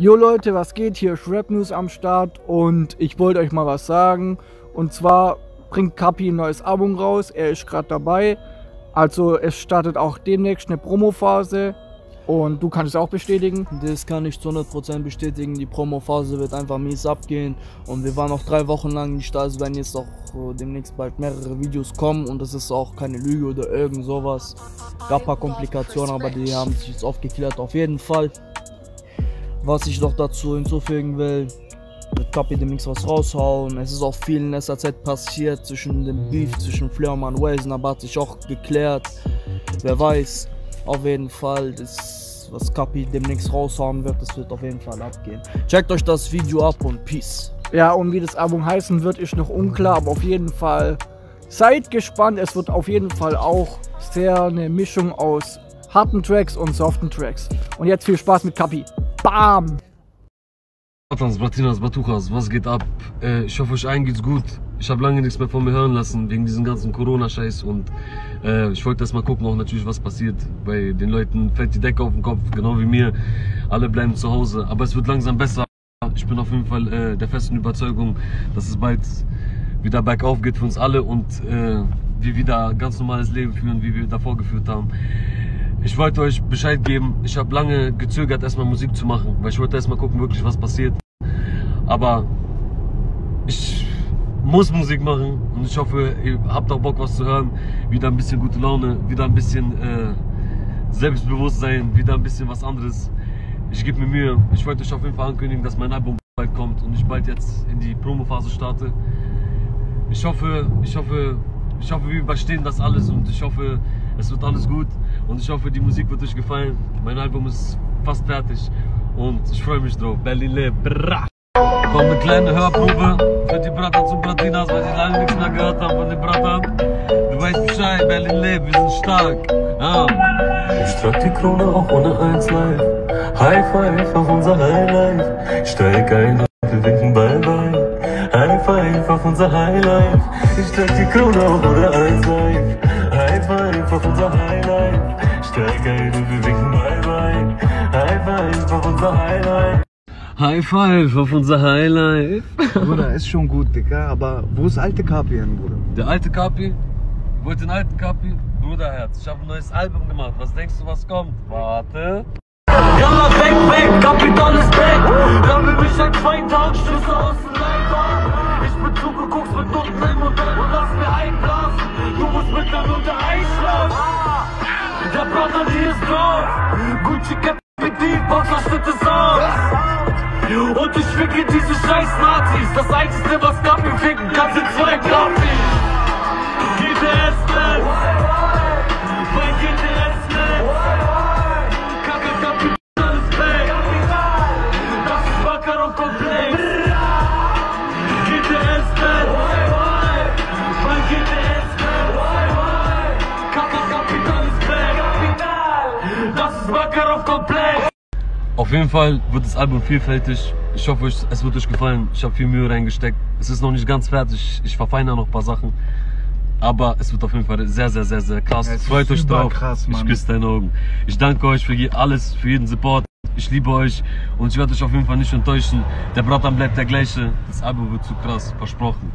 Jo Leute, was geht? Hier ist Rap News am Start und ich wollte euch mal was sagen. Und zwar bringt Kapi ein neues Album raus, er ist gerade dabei. Also es startet auch demnächst eine Promophase und du kannst es auch bestätigen? Das kann ich zu 100% bestätigen. Die Promophase wird einfach mies abgehen und wir waren auch drei Wochen lang nicht da. Es werden jetzt auch äh, demnächst bald mehrere Videos kommen und das ist auch keine Lüge oder irgend sowas. Gab paar Komplikationen, aber die haben sich jetzt aufgeklärt auf jeden Fall. Was ich noch dazu hinzufügen will, wird Kapi demnächst was raushauen. Es ist auch viel in letzter Zeit passiert zwischen dem Beef zwischen Fleurmann und Welsen, aber hat sich auch geklärt. Wer weiß, auf jeden Fall, das, was Kapi demnächst raushauen wird, das wird auf jeden Fall abgehen. Checkt euch das Video ab und Peace. Ja, und wie das Album heißen wird, ist noch unklar, aber auf jeden Fall seid gespannt. Es wird auf jeden Fall auch sehr eine Mischung aus harten Tracks und soften Tracks. Und jetzt viel Spaß mit Kapi. Bam! Satans, Bratinas, Batuchas, was geht ab? Äh, ich hoffe, euch allen geht's gut. Ich habe lange nichts mehr von mir hören lassen, wegen diesem ganzen Corona-Scheiß. Und äh, ich wollte erst mal gucken, auch natürlich, was passiert. Bei den Leuten fällt die Decke auf den Kopf, genau wie mir. Alle bleiben zu Hause. Aber es wird langsam besser. Ich bin auf jeden Fall äh, der festen Überzeugung, dass es bald wieder bergauf geht für uns alle und äh, wir wieder ganz normales Leben führen, wie wir davor geführt haben. Ich wollte euch Bescheid geben. Ich habe lange gezögert, erstmal Musik zu machen, weil ich wollte erstmal gucken, wirklich was passiert. Aber ich muss Musik machen und ich hoffe, ihr habt auch Bock, was zu hören. Wieder ein bisschen gute Laune, wieder ein bisschen äh, Selbstbewusstsein, wieder ein bisschen was anderes. Ich gebe mir Mühe. Ich wollte euch auf jeden Fall ankündigen, dass mein Album bald kommt und ich bald jetzt in die Promophase starte. Ich hoffe, ich hoffe, ich hoffe, wir überstehen das alles und ich hoffe, es wird alles gut und ich hoffe, die Musik wird euch gefallen. Mein Album ist fast fertig und ich freue mich drauf. Berlin lebt. Bra. Komm, eine kleine Hörprobe für die Brattern zum Bratinas, weil die lange nichts mehr gehört haben von den Brattern. Du weißt Bescheid, Berlin lebt, wir sind stark. Ah. Ich trag die Krone auch ohne eins live. High five auf unser Highlife. Steig ein, wir winken bye bye. High five auf unser Highlife. Ich trag die Krone auch ohne eins live. Ein, wir winken bye bye. High five auf unser Highlife. High Five auf unser Highlight. Bruder, ist schon gut, Digga, aber wo ist alte Kapi hin, Bruder? Der alte Kapi, wollt den alten Kapi? Bruderherz, ich habe ein neues Album gemacht. Was denkst du, was kommt? Warte. Jalla, weg, weg, Kapital ist weg. Brother, die ist drauf. Gucci Cap mit die Boxerschnitte aus. Und ich ficke diese scheiß Nazis. Das einzige, was Kapi ficken kann, sind zwei Kapi. Auf jeden Fall wird das Album vielfältig. Ich hoffe, es wird euch gefallen. Ich habe viel Mühe reingesteckt. Es ist noch nicht ganz fertig. Ich verfeinere noch ein paar Sachen. Aber es wird auf jeden Fall sehr, sehr, sehr, sehr krass. Es Freut euch drauf. krass, ich küsse deine Augen. Ich danke euch für alles, für jeden Support. Ich liebe euch und ich werde euch auf jeden Fall nicht enttäuschen. Der Bratan bleibt der gleiche. Das Album wird zu krass, versprochen.